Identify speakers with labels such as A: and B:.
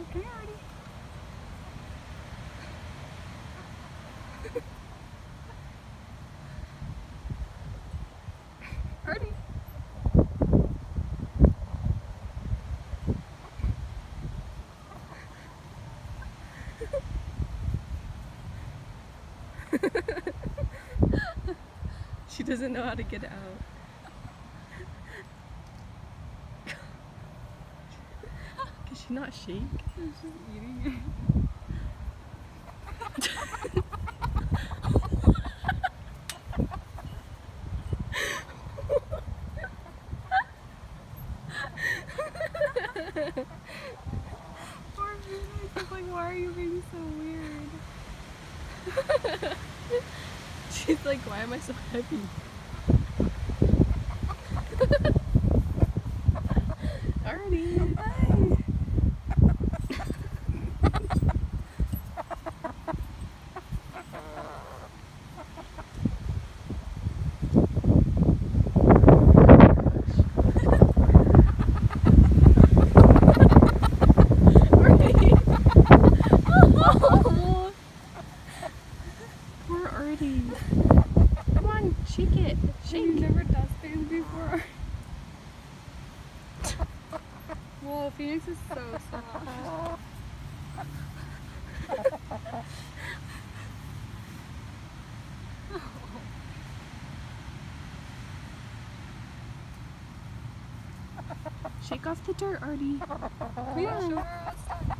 A: Come here,
B: she doesn't know how to get out. She not shake?
A: She's just eating it. Poor Venus. Like, why are you being so weird?
B: She's like, why am I so heavy? Artie. Artie. Oh. Poor Artie. Come on, shake it. Shake.
A: You've never dustpan before. Whoa, Phoenix is so soft.
B: Shake off the dirt, Artie.
A: We her outside.